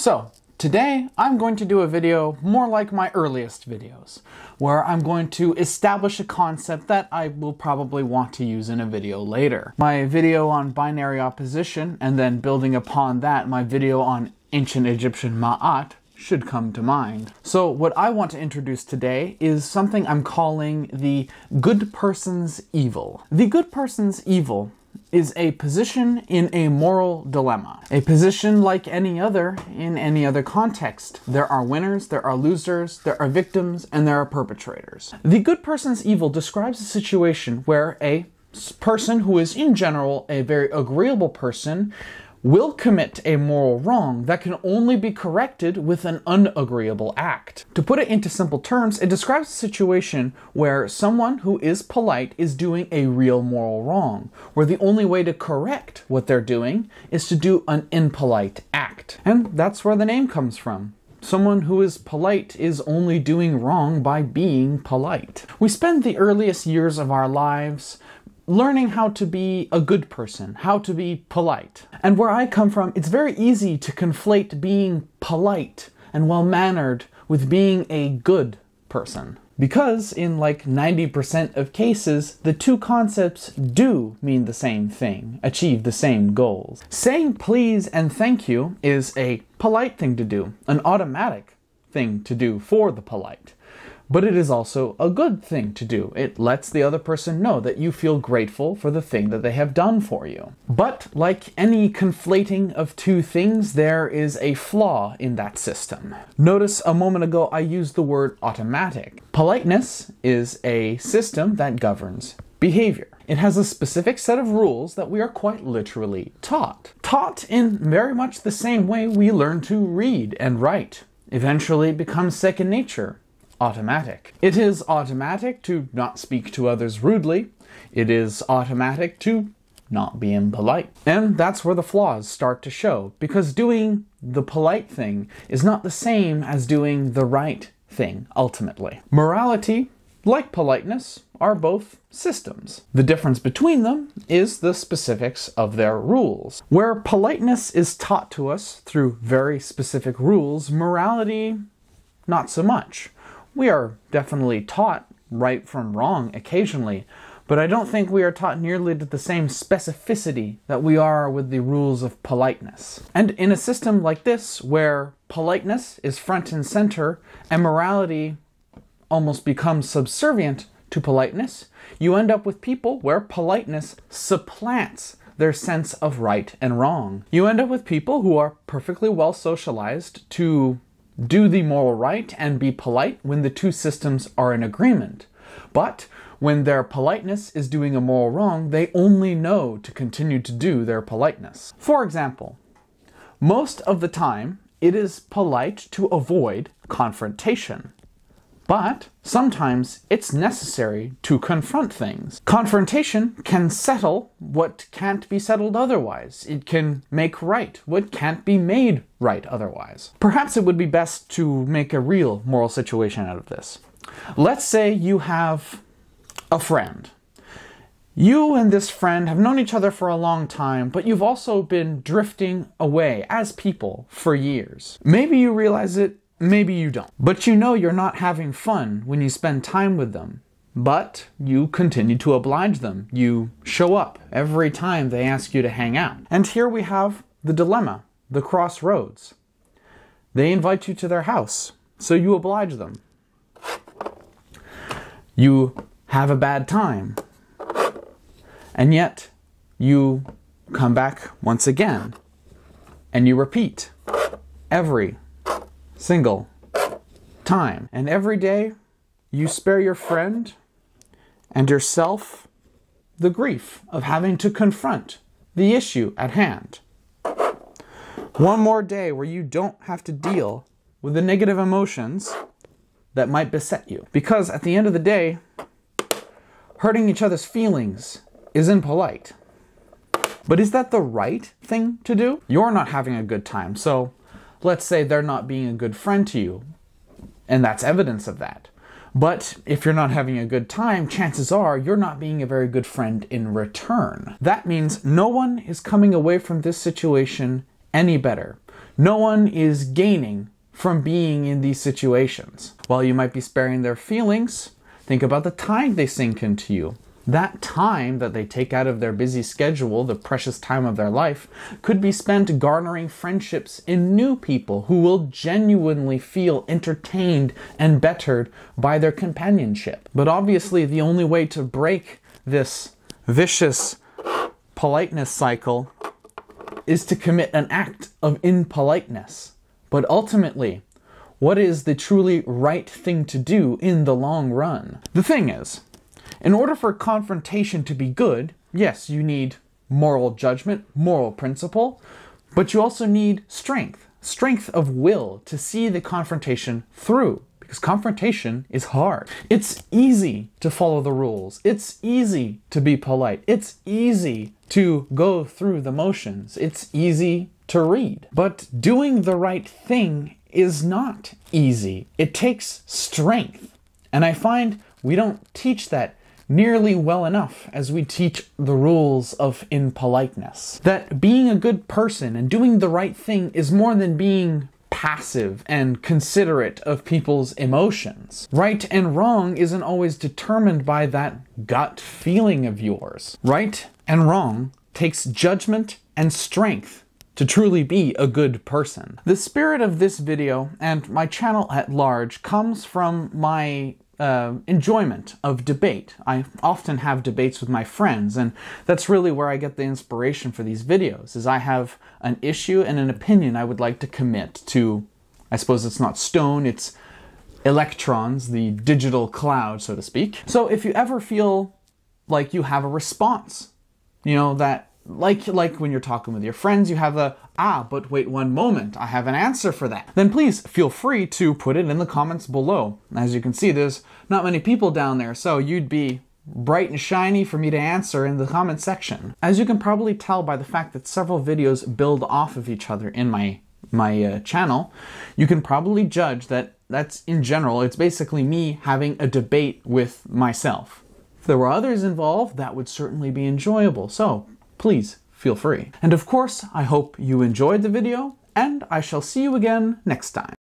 So, today I'm going to do a video more like my earliest videos, where I'm going to establish a concept that I will probably want to use in a video later. My video on binary opposition, and then building upon that, my video on ancient Egyptian Ma'at, should come to mind. So, what I want to introduce today is something I'm calling the good person's evil. The good person's evil is a position in a moral dilemma. A position like any other in any other context. There are winners, there are losers, there are victims, and there are perpetrators. The good person's evil describes a situation where a person who is in general a very agreeable person will commit a moral wrong that can only be corrected with an unagreeable act. To put it into simple terms, it describes a situation where someone who is polite is doing a real moral wrong, where the only way to correct what they're doing is to do an impolite act. And that's where the name comes from. Someone who is polite is only doing wrong by being polite. We spend the earliest years of our lives learning how to be a good person, how to be polite. And where I come from, it's very easy to conflate being polite and well mannered with being a good person. Because in like 90% of cases, the two concepts do mean the same thing, achieve the same goals. Saying please and thank you is a polite thing to do, an automatic thing to do for the polite but it is also a good thing to do. It lets the other person know that you feel grateful for the thing that they have done for you. But like any conflating of two things, there is a flaw in that system. Notice a moment ago I used the word automatic. Politeness is a system that governs behavior. It has a specific set of rules that we are quite literally taught. Taught in very much the same way we learn to read and write. Eventually it becomes second nature automatic. It is automatic to not speak to others rudely. It is automatic to not be impolite. And that's where the flaws start to show, because doing the polite thing is not the same as doing the right thing, ultimately. Morality, like politeness, are both systems. The difference between them is the specifics of their rules. Where politeness is taught to us through very specific rules, morality, not so much. We are definitely taught right from wrong occasionally, but I don't think we are taught nearly to the same specificity that we are with the rules of politeness. And in a system like this, where politeness is front and center and morality almost becomes subservient to politeness, you end up with people where politeness supplants their sense of right and wrong. You end up with people who are perfectly well socialized to do the moral right and be polite when the two systems are in agreement. But when their politeness is doing a moral wrong, they only know to continue to do their politeness. For example, most of the time, it is polite to avoid confrontation. But sometimes it's necessary to confront things. Confrontation can settle what can't be settled otherwise. It can make right what can't be made right otherwise. Perhaps it would be best to make a real moral situation out of this. Let's say you have a friend. You and this friend have known each other for a long time, but you've also been drifting away as people for years. Maybe you realize it Maybe you don't. But you know you're not having fun when you spend time with them. But you continue to oblige them. You show up every time they ask you to hang out. And here we have the dilemma, the crossroads. They invite you to their house, so you oblige them. You have a bad time. And yet, you come back once again. And you repeat every single time. And every day you spare your friend and yourself the grief of having to confront the issue at hand. One more day where you don't have to deal with the negative emotions that might beset you. Because at the end of the day, hurting each other's feelings is impolite. But is that the right thing to do? You're not having a good time, so let's say they're not being a good friend to you, and that's evidence of that. But if you're not having a good time, chances are you're not being a very good friend in return. That means no one is coming away from this situation any better. No one is gaining from being in these situations. While you might be sparing their feelings, think about the time they sink into you. That time that they take out of their busy schedule, the precious time of their life, could be spent garnering friendships in new people who will genuinely feel entertained and bettered by their companionship. But obviously, the only way to break this vicious politeness cycle is to commit an act of impoliteness. But ultimately, what is the truly right thing to do in the long run? The thing is, in order for confrontation to be good, yes, you need moral judgment, moral principle, but you also need strength, strength of will to see the confrontation through. Because confrontation is hard. It's easy to follow the rules. It's easy to be polite. It's easy to go through the motions. It's easy to read. But doing the right thing is not easy. It takes strength. And I find we don't teach that nearly well enough as we teach the rules of impoliteness. That being a good person and doing the right thing is more than being passive and considerate of people's emotions. Right and wrong isn't always determined by that gut feeling of yours. Right and wrong takes judgment and strength to truly be a good person. The spirit of this video and my channel at large comes from my uh, enjoyment of debate. I often have debates with my friends, and that's really where I get the inspiration for these videos. Is I have an issue and an opinion I would like to commit to. I suppose it's not stone; it's electrons, the digital cloud, so to speak. So if you ever feel like you have a response, you know that like like when you're talking with your friends you have a ah but wait one moment i have an answer for that. Then please feel free to put it in the comments below. As you can see there's not many people down there so you'd be bright and shiny for me to answer in the comment section. As you can probably tell by the fact that several videos build off of each other in my my uh, channel you can probably judge that that's in general it's basically me having a debate with myself. If there were others involved that would certainly be enjoyable. So please feel free. And of course, I hope you enjoyed the video, and I shall see you again next time.